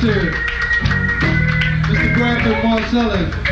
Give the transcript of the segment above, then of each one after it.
here. Mr. Grafton Marcellus.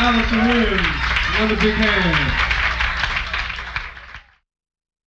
Allison Williams. Another big hand.